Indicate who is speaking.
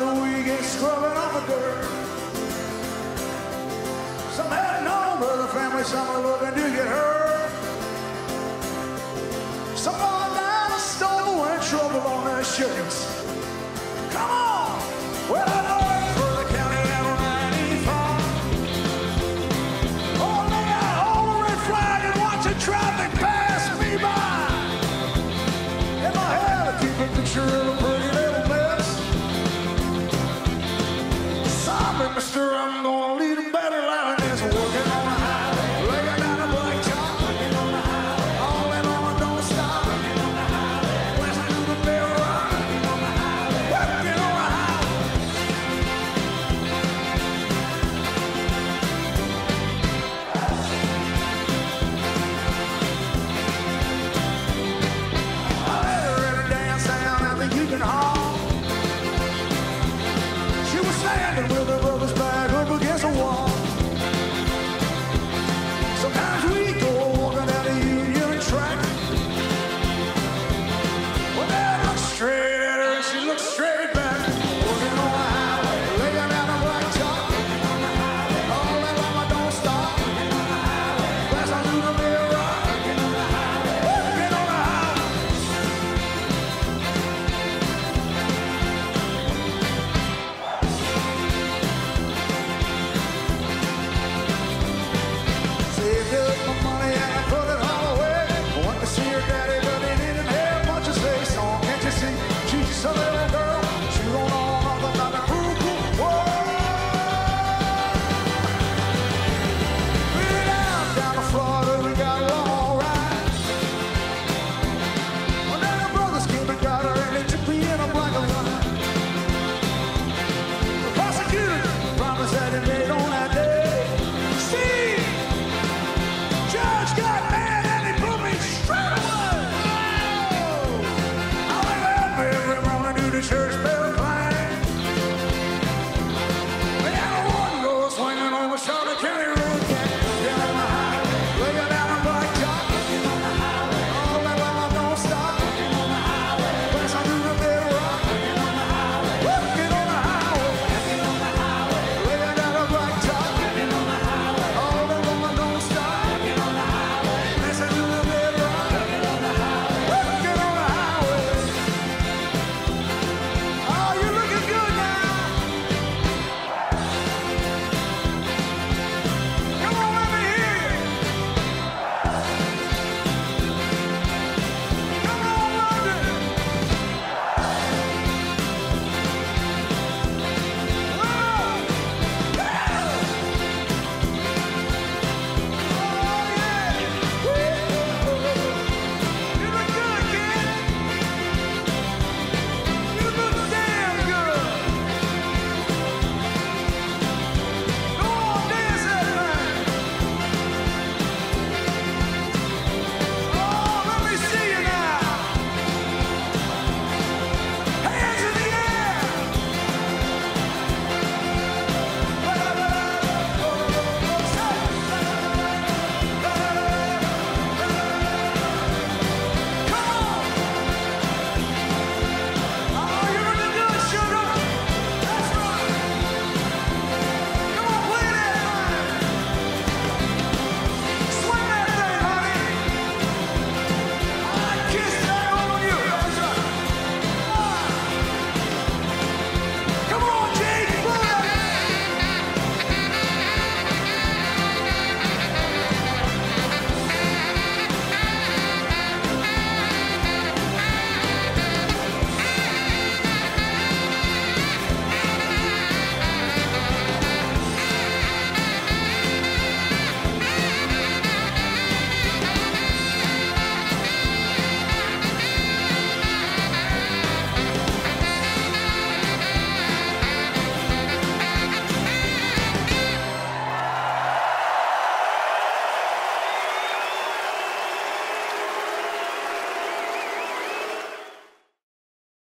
Speaker 1: of the week and scrubbing off the dirt. Some heading home brother the family, some are looking to get hurt. Some falling down the stove and trouble on their shirts. Come on! Well, I know it's for the county at 95. Oh, lay out all red flag and watch traffic pass me by. In my head, I keep a picture of